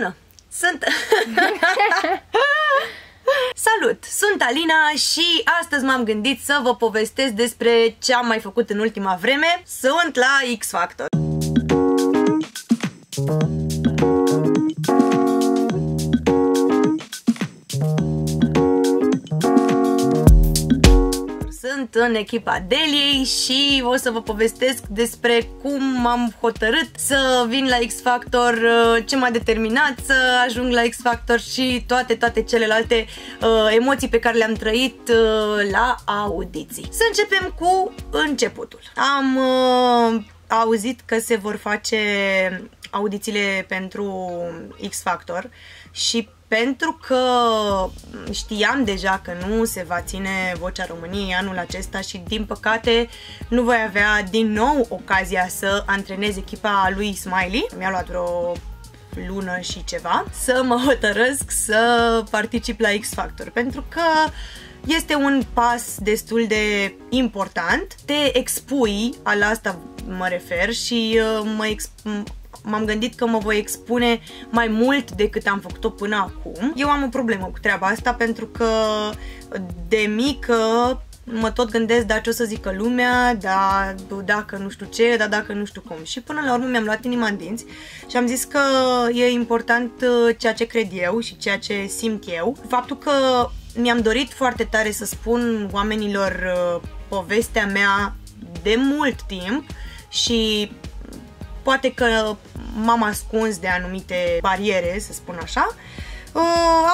Bună! Sunt... Salut! Sunt Alina și astăzi m-am gândit să vă povestesc despre ce am mai făcut în ultima vreme. Sunt la X Factor. Sunt în echipa Deliei și o să vă povestesc despre cum am hotărât să vin la X Factor, uh, ce m-a determinat să ajung la X Factor și toate, toate celelalte uh, emoții pe care le-am trăit uh, la audiții. Să începem cu începutul. Am uh, auzit că se vor face audițiile pentru X Factor și pentru că știam deja că nu se va ține Vocea României anul acesta și din păcate nu voi avea din nou ocazia să antrenez echipa lui Smiley. Mi-a luat vreo lună și ceva să mă hotărăsc să particip la X Factor pentru că este un pas destul de important. Te expui, la asta mă refer și uh, mă exp- m-am gândit că mă voi expune mai mult decât am făcut-o până acum. Eu am o problemă cu treaba asta pentru că de mică mă tot gândesc da ce o să zică lumea, da dacă nu știu ce, da dacă nu știu cum. Și până la urmă mi-am luat inima în dinți și am zis că e important uh, ceea ce cred eu și ceea ce simt eu. Faptul că mi-am dorit foarte tare să spun oamenilor uh, povestea mea de mult timp și poate că m-am ascuns de anumite bariere, să spun așa. Uh,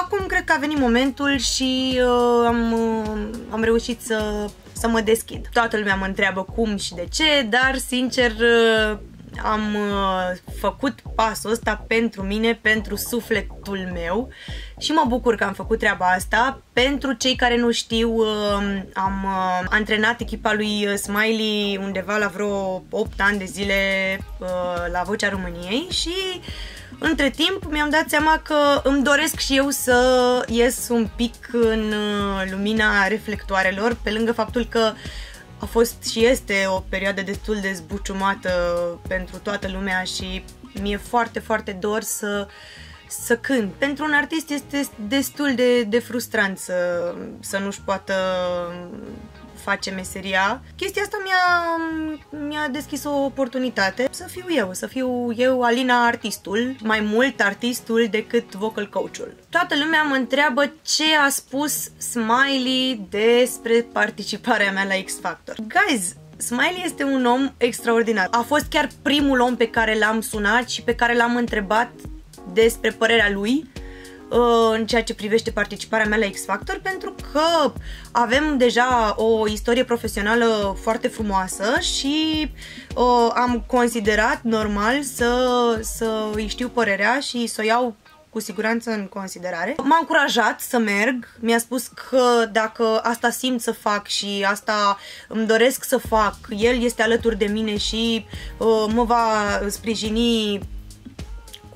acum cred că a venit momentul și uh, am, uh, am reușit să, să mă deschid. Toată lumea mă întreabă cum și de ce, dar sincer am uh, făcut pasul ăsta pentru mine, pentru sufletul meu și mă bucur că am făcut treaba asta. Pentru cei care nu știu, uh, am uh, antrenat echipa lui Smiley undeva la vreo 8 ani de zile la Vocea României și între timp mi-am dat seama că îmi doresc și eu să ies un pic în lumina reflectoarelor, pe lângă faptul că a fost și este o perioadă destul de zbuciumată pentru toată lumea și mi-e foarte, foarte dor să, să cânt. Pentru un artist este destul de, de frustrant să, să nu-și poată face meseria. Chestia asta mi-a, mi-a deschis o oportunitate să fiu eu, să fiu eu Alina artistul, mai mult artistul decât vocal coachul. Toată lumea mă întreabă ce a spus Smiley despre participarea mea la X Factor. Guys, Smiley este un om extraordinar. A fost chiar primul om pe care l-am sunat și pe care l-am întrebat despre părerea lui Uh, în ceea ce privește participarea mea la X Factor pentru că avem deja o istorie profesională foarte frumoasă și uh, am considerat normal să, să îi știu părerea și să o iau cu siguranță în considerare. M-a încurajat să merg, mi-a spus că dacă asta simt să fac și asta îmi doresc să fac, el este alături de mine și uh, mă va sprijini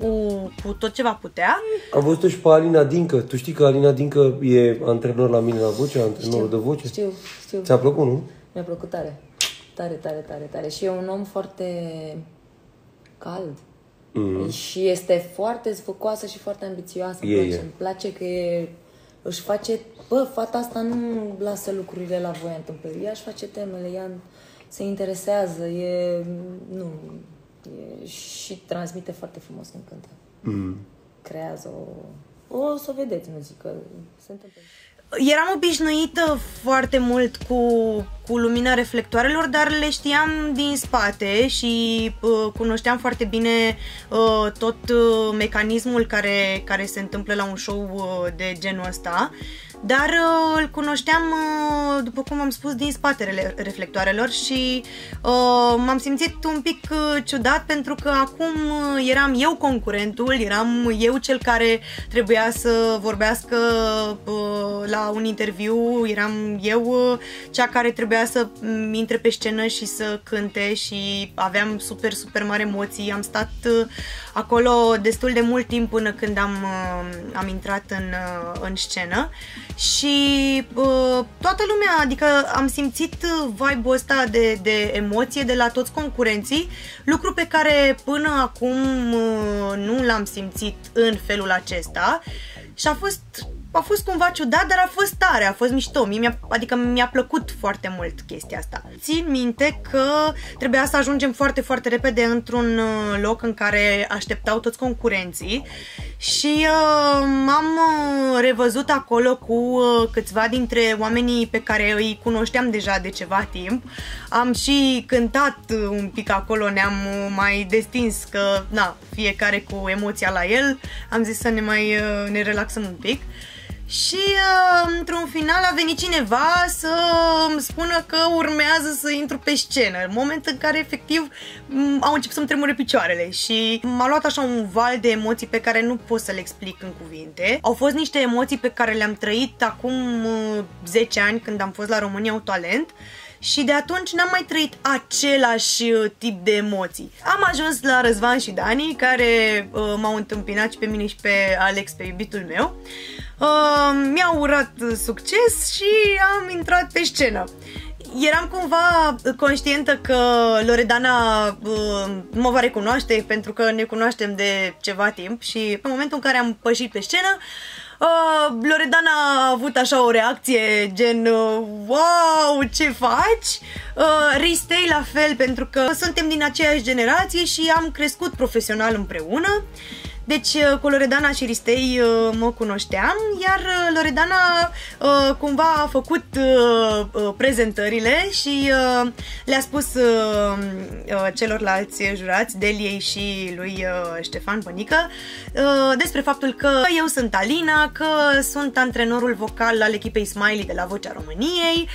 cu, cu tot ce va putea. Am văzut-o și pe Alina Dincă. Tu știi că Alina Dincă e antrenor la mine la voce, antrenorul știu, de voce? Știu, știu. Ți-a plăcut, nu? Mi-a plăcut tare. Tare, tare, tare, tare. Și e un om foarte cald. Mm. Și este foarte zvâcoasă și foarte ambițioasă. E, place. e. Îmi place că e, își face... Bă, fata asta nu lasă lucrurile la voia întâmplării. Ea își face temele, ea se interesează, e... Nu, e, și transmite foarte frumos când cântă. Mm. Creează o... O să vedeți, nu zic că se întâmplă. Eram obișnuită foarte mult cu, cu lumina reflectoarelor, dar le știam din spate și uh, cunoșteam foarte bine uh, tot uh, mecanismul care, care se întâmplă la un show uh, de genul ăsta. Dar uh, îl cunoșteam, uh, după cum am spus, din spatele reflectoarelor și uh, m-am simțit un pic uh, ciudat pentru că acum uh, eram eu concurentul, eram eu cel care trebuia să vorbească uh, la un interviu, eram eu uh, cea care trebuia să intre pe scenă și să cânte și aveam super, super mari emoții. Am stat uh, acolo destul de mult timp până când am, uh, am intrat în, uh, în scenă. Și uh, toată lumea, adică am simțit vibe-ul ăsta de, de emoție de la toți concurenții, lucru pe care până acum nu l-am simțit în felul acesta. Și a fost a fost cumva ciudat, dar a fost tare, a fost mișto. Mie mi-a, adică mi-a plăcut foarte mult chestia asta. Țin minte că trebuia să ajungem foarte, foarte repede într-un uh, loc în care așteptau toți concurenții și uh, m-am uh, revăzut acolo cu uh, câțiva dintre oamenii pe care îi cunoșteam deja de ceva timp. Am și cântat un pic acolo, ne-am uh, mai destins că, na, fiecare cu emoția la el. Am zis să ne mai uh, ne relaxăm un pic. Și uh, într-un final a venit cineva să îmi spună că urmează să intru pe scenă, în moment în care efectiv au început să-mi tremure picioarele și m-a luat așa un val de emoții pe care nu pot să le explic în cuvinte. Au fost niște emoții pe care le-am trăit acum uh, 10 ani când am fost la România Au Talent și de atunci n-am mai trăit același uh, tip de emoții. Am ajuns la Răzvan și Dani, care uh, m-au întâmpinat și pe mine și pe Alex, pe iubitul meu. Uh, mi-au urat succes și am intrat pe scenă eram cumva conștientă că Loredana uh, mă va recunoaște pentru că ne cunoaștem de ceva timp și în momentul în care am pășit pe scenă uh, Loredana a avut așa o reacție gen uh, wow, ce faci? Uh, Ristei la fel pentru că suntem din aceeași generație și am crescut profesional împreună deci uh, cu Loredana și Ristei uh, mă cunoșteam, iar uh, Loredana cumva a făcut prezentările și le-a spus celorlalți jurați, Deliei și lui Ștefan Bănică, despre faptul că eu sunt Alina, că sunt antrenorul vocal al echipei Smiley de la Vocea României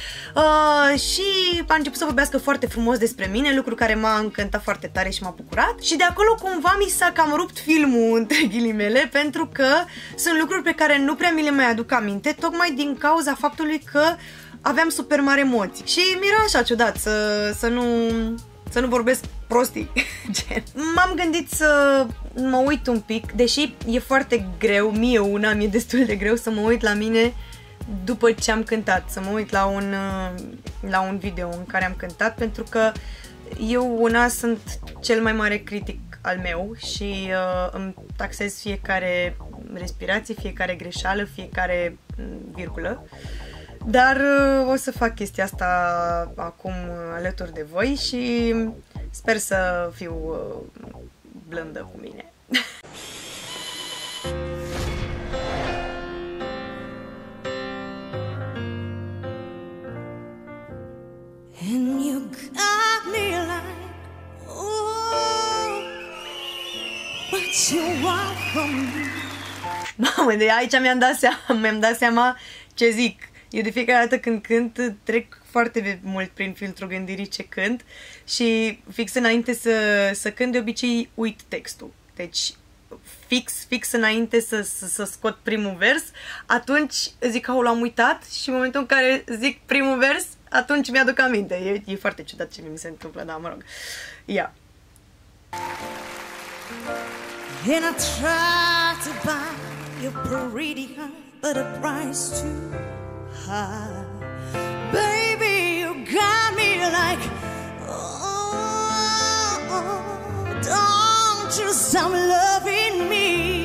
și a început să vorbească foarte frumos despre mine, lucru care m-a încântat foarte tare și m-a bucurat. Și de acolo cumva mi s-a cam rupt filmul între ghilimele, pentru că sunt lucruri pe care nu prea mi le mai aduc aminte, tocmai din cauza faptului că aveam super mari emoții. Și mi-era așa ciudat să, să nu să nu vorbesc prostii. M-am gândit să mă uit un pic, deși e foarte greu, mie una mi-e destul de greu să mă uit la mine după ce am cântat, să mă uit la un, la un video în care am cântat, pentru că eu una sunt cel mai mare critic al meu și uh, îmi taxez fiecare respirație, fiecare greșeală, fiecare mm, virgulă. Dar uh, o să fac chestia asta acum alături de voi și sper să fiu uh, blândă cu mine. Mamă, de aici mi-am dat seama, mi-am dat seama ce zic. Eu de fiecare dată când cânt trec foarte mult prin filtrul gândirii ce cânt și fix înainte să, să cânt de obicei uit textul. Deci fix, fix înainte să, să, să scot primul vers, atunci zic că l-am uitat și în momentul în care zic primul vers, atunci mi-aduc aminte. E, e foarte ciudat ce mi se întâmplă, da, mă rog. Ia. Yeah. And I tried to buy your pretty heart, but the price too high. Baby, you got me like, oh, oh, oh don't you stop loving me.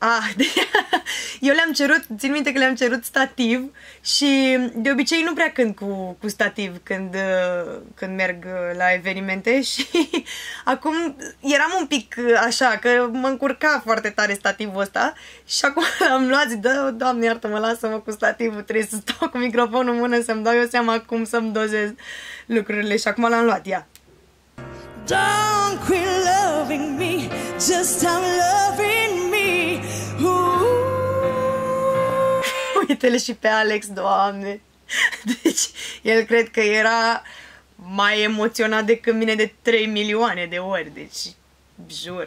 Ah, eu le-am cerut, țin minte că le-am cerut stativ și de obicei nu prea cânt cu, cu stativ când, când merg la evenimente și acum eram un pic așa, că mă încurca foarte tare stativul ăsta și acum l-am luat, zic, da, doamne iartă-mă, lasă-mă cu stativul, trebuie să stau cu microfonul în mână să-mi dau eu seama cum să-mi dozez lucrurile și acum l-am luat, ia. Don't quit loving me, just stop loving me. Uite-le și pe Alex, doamne. Deci, el cred că era mai emoționat decât mine de 3 milioane de ori. Deci, jur.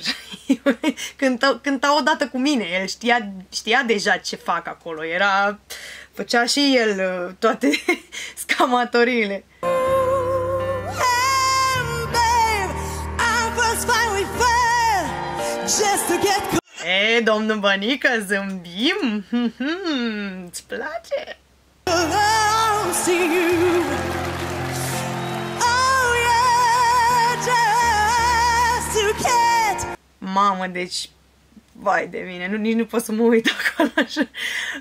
cânta, cânta odată cu mine. El știa, știa deja ce fac acolo. Era... Făcea și el uh, toate scamatoriile. just to get E, domnul Bănică, zâmbim? Îți place? close to you. Oh yeah, just to get Mamă, deci vai de mine, nu, nici nu pot să mă uit acolo așa.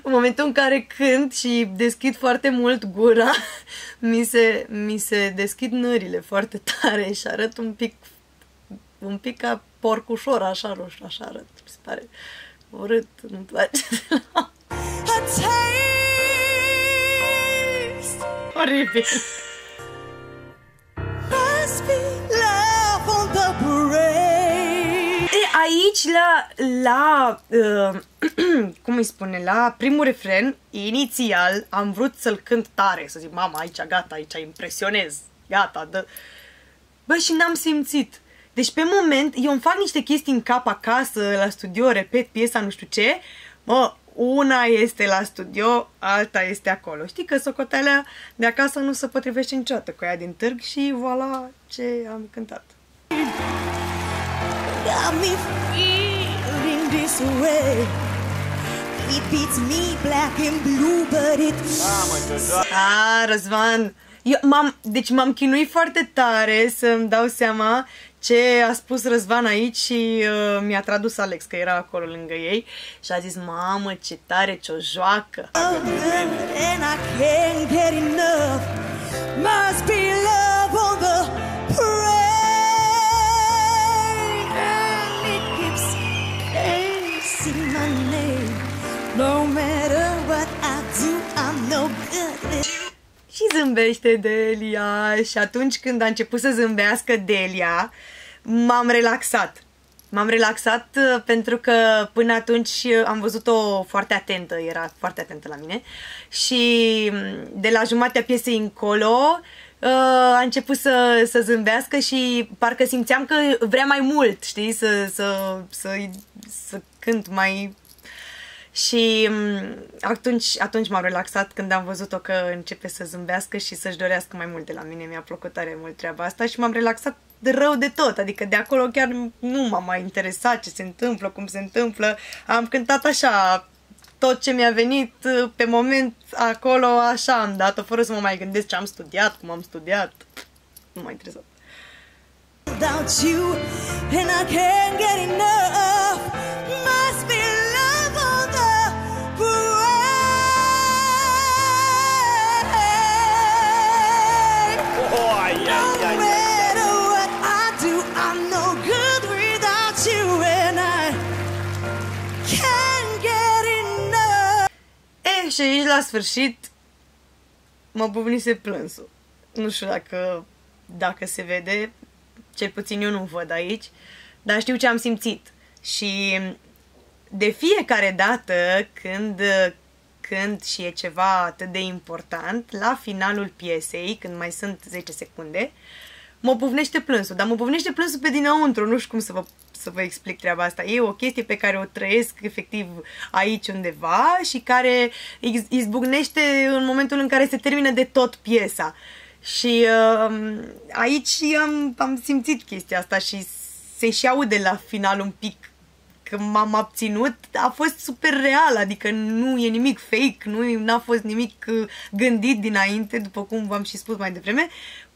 În momentul în care cânt și deschid foarte mult gura, mi se, mi se deschid nările foarte tare și arăt un pic, un pic ca porcușor, așa roșu, așa arăt. Mi se pare urât, nu-mi place a taste. Oribil. Must be love on the parade. E, aici, la, la uh, cum îi spune, la primul refren, inițial, am vrut să-l cânt tare, să zic, mama, aici, gata, aici impresionez, gata, dă... Bă, și n-am simțit. Deci, pe moment, eu îmi fac niște chestii în cap acasă, la studio, repet piesa, nu știu ce, mă, una este la studio, alta este acolo. Știi că socotelea de acasă nu se potrivește niciodată cu ea din târg și voilà ce am cântat. Got me feeling this way. It beats me black and blue, but it A, Răzvan, eu m-am, deci m-am chinuit foarte tare să-mi dau seama ce a spus Răzvan aici și uh, mi-a tradus Alex, că era acolo lângă ei și a zis, mamă, ce tare, ce o joacă. and zâmbește Delia și atunci când a început să zâmbească Delia, m-am relaxat. M-am relaxat uh, pentru că până atunci uh, am văzut-o foarte atentă, era foarte atentă la mine și mm, de la jumatea piesei încolo uh, a început să, să zâmbească și parcă simțeam că vrea mai mult, știi, să, să, să, să cânt mai și m, atunci, atunci m-am relaxat când am văzut-o că începe să zâmbească și să-și dorească mai mult de la mine. Mi-a plăcut tare mult treaba asta și m-am relaxat de rău de tot. Adică de acolo chiar nu m-a mai interesat ce se întâmplă, cum se întâmplă. Am cântat așa tot ce mi-a venit uh, pe moment acolo, așa am dat-o, fără să mă mai gândesc ce am studiat, cum am studiat. Nu m-a interesat. without you, and I can't get enough. La sfârșit mă bubnise plânsul. Nu știu dacă, dacă se vede, cel puțin eu nu văd aici, dar știu ce am simțit. Și de fiecare dată când când și e ceva atât de important, la finalul piesei, când mai sunt 10 secunde, mă buvnește plânsul, dar mă buvnește plânsul pe dinăuntru, nu știu cum să vă, să vă explic treaba asta. E o chestie pe care o trăiesc efectiv aici undeva și care iz- izbucnește în momentul în care se termină de tot piesa. Și uh, aici am, am simțit chestia asta și se și aude la final un pic că m-am abținut, a fost super real, adică nu e nimic fake, nu n-a fost nimic uh, gândit dinainte, după cum v-am și spus mai devreme.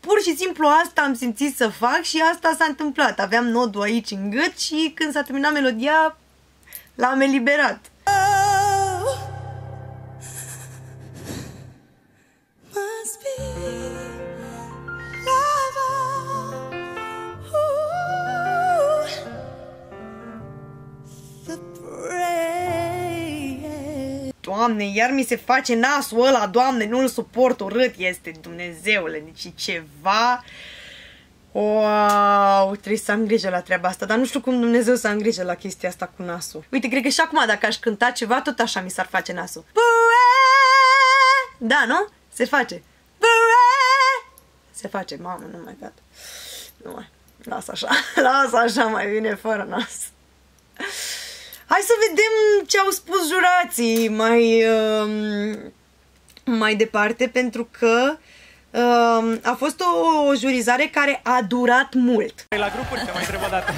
Pur și simplu asta am simțit să fac și asta s-a întâmplat. Aveam nodul aici în gât și când s-a terminat melodia, l-am eliberat. Doamne, iar mi se face nasul ăla, Doamne, nu-l suport, urât este, Dumnezeule, deci e ceva... Wow, trebuie să am grijă la treaba asta, dar nu știu cum Dumnezeu să am grijă la chestia asta cu nasul. Uite, cred că și acum dacă aș cânta ceva, tot așa mi s-ar face nasul. Da, nu? Se face. Se face, mamă, nu mai gata. Nu mai, lasă așa, lasă așa, mai bine fără nas. Hai să vedem ce au spus jurații mai, um, mai departe, pentru că um, a fost o jurizare care a durat mult. La grupuri te mai întreb o dată.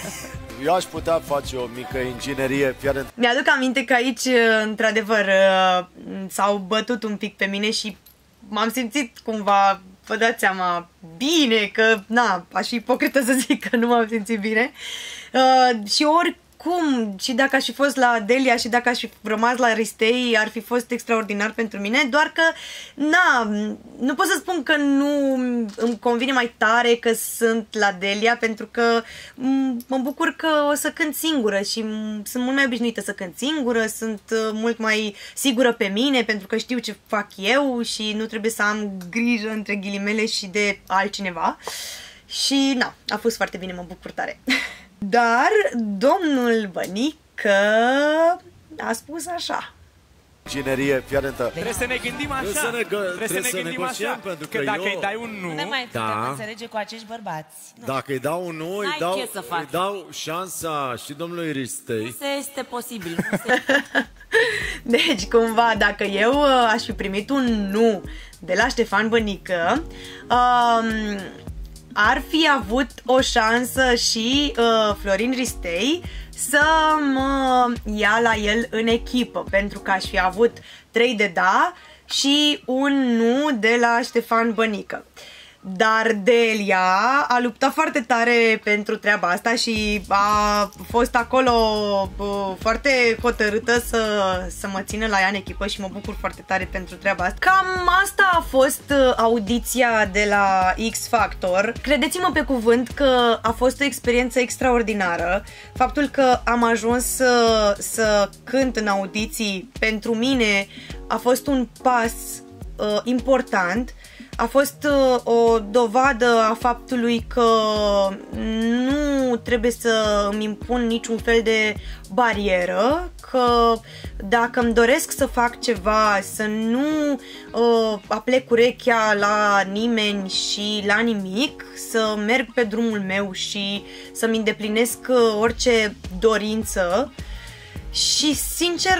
eu aș putea face o mică inginerie, fiar Mi-aduc aminte că aici, într-adevăr, s-au bătut un pic pe mine și m-am simțit cumva, vă dați seama, bine, că, na, aș fi ipocrită să zic că nu m-am simțit bine. Uh, și ori cum și dacă aș fi fost la Delia și dacă aș fi rămas la Ristei ar fi fost extraordinar pentru mine, doar că na, nu pot să spun că nu îmi convine mai tare că sunt la Delia pentru că mă bucur că o să cânt singură și sunt mult mai obișnuită să cânt singură, sunt uh, mult mai sigură pe mine pentru că știu ce fac eu și nu trebuie să am grijă între ghilimele și de altcineva. Și na, a fost foarte bine, mă bucur tare. Dar domnul Bănică a spus așa. inginerie, fiar atentă. Trebuie să ne gândim așa. Trebuie să ne gă- trebuie să trebuie ne să gândim negociem, așa. pentru că că dacă eu- îi dai un nu, Nu ne mai Da. putem înțelege cu acești bărbați. Nu. Dacă îi dau un nu, îi N-ai dau, ce să faci. îi dau șansa și domnului Ristei. Nu se este posibil. Nu se... Deci, cumva, dacă eu uh, aș fi primit un nu de la Ștefan Bănică, um, ar fi avut o șansă și uh, Florin Ristei să mă ia la el în echipă, pentru că aș fi avut 3 de da și un nu de la Ștefan Bănică. Dar Delia a luptat foarte tare pentru treaba asta și a fost acolo uh, foarte hotărâtă să, să mă țină la ea în echipă și mă bucur foarte tare pentru treaba asta. Cam asta a fost uh, audiția de la X Factor. Credeți-mă pe cuvânt că a fost o experiență extraordinară. Faptul că am ajuns să, să cânt în audiții pentru mine a fost un pas uh, important a fost uh, o dovadă a faptului că nu trebuie să îmi impun niciun fel de barieră, că dacă îmi doresc să fac ceva, să nu uh, aplec urechea la nimeni și la nimic, să merg pe drumul meu și să-mi îndeplinesc uh, orice dorință, și sincer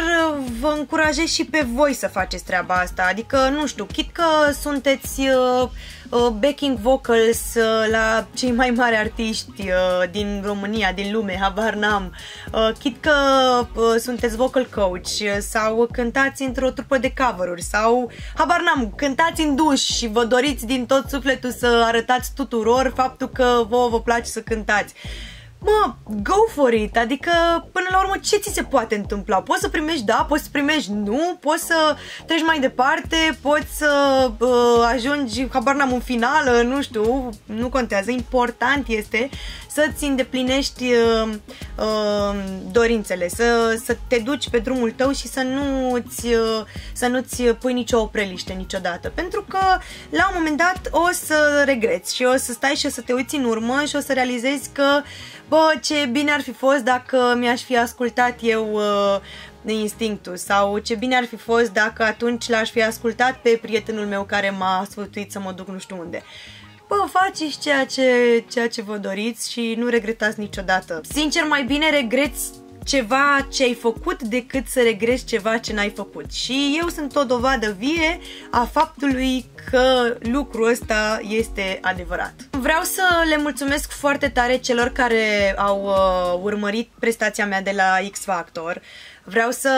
vă încurajez și pe voi să faceți treaba asta, adică nu știu, chit că sunteți uh, uh, backing vocals uh, la cei mai mari artiști uh, din România, din lume, habar n-am, uh, chit că uh, sunteți vocal coach uh, sau cântați într-o trupă de cover sau habar n-am, cântați în duș și vă doriți din tot sufletul să arătați tuturor faptul că vouă vă place să cântați mă, go for it, adică până la urmă ce ți se poate întâmpla? Poți să primești da, poți să primești nu, poți să treci mai departe, poți să uh, ajungi, habar n-am, în finală, nu știu, nu contează, important este să-ți îndeplinești uh, uh, dorințele, să, să te duci pe drumul tău și să nu-ți, uh, să nu-ți pui nicio opreliște niciodată, pentru că la un moment dat o să regreți și o să stai și o să te uiți în urmă și o să realizezi că bă, ce bine ar fi fost dacă mi-aș fi ascultat eu uh, instinctul sau ce bine ar fi fost dacă atunci l-aș fi ascultat pe prietenul meu care m-a sfătuit să mă duc nu știu unde. Bă, faceți ceea ce, ceea ce vă doriți și nu regretați niciodată. Sincer, mai bine regreți ceva ce ai făcut decât să regreți ceva ce n-ai făcut. Și eu sunt o dovadă vie a faptului că lucrul ăsta este adevărat. Vreau să le mulțumesc foarte tare celor care au uh, urmărit prestația mea de la X Factor. Vreau să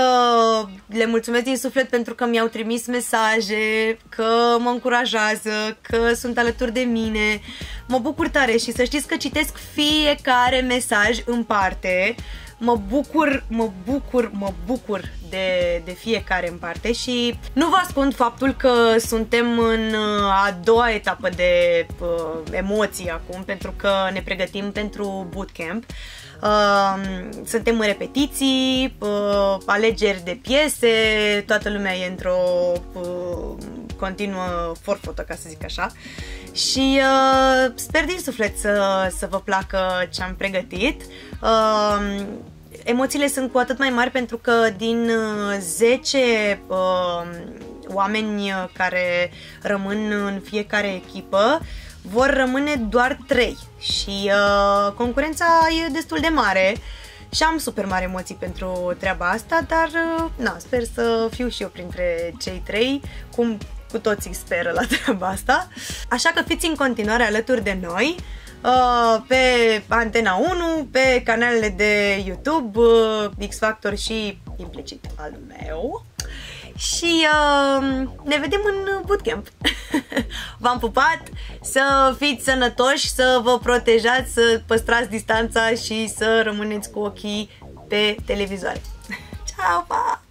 le mulțumesc din suflet pentru că mi-au trimis mesaje, că mă încurajează, că sunt alături de mine. Mă bucur tare și să știți că citesc fiecare mesaj în parte mă bucur, mă bucur, mă bucur de, de fiecare în parte și nu vă ascund faptul că suntem în uh, a doua etapă de uh, emoții acum pentru că ne pregătim pentru bootcamp. Uh, suntem în repetiții, uh, alegeri de piese, toată lumea e într-o uh, continuă forfotă, ca să zic așa. Și uh, sper din suflet să, să vă placă ce am pregătit. Uh, emoțiile sunt cu atât mai mari pentru că din uh, 10 uh, oameni care rămân în fiecare echipă, vor rămâne doar 3 și uh, concurența e destul de mare și am super mari emoții pentru treaba asta, dar uh, na, sper să fiu și eu printre cei trei, cum cu toții speră la treaba asta. Așa că fiți în continuare alături de noi. uh, pe Antena 1, pe canalele de YouTube, uh, X Factor și implicit al meu. Și uh, ne vedem în bootcamp. V-am pupat, să fiți sănătoși, să vă protejați, să păstrați distanța și să rămâneți cu ochii pe televizoare. Ciao, pa!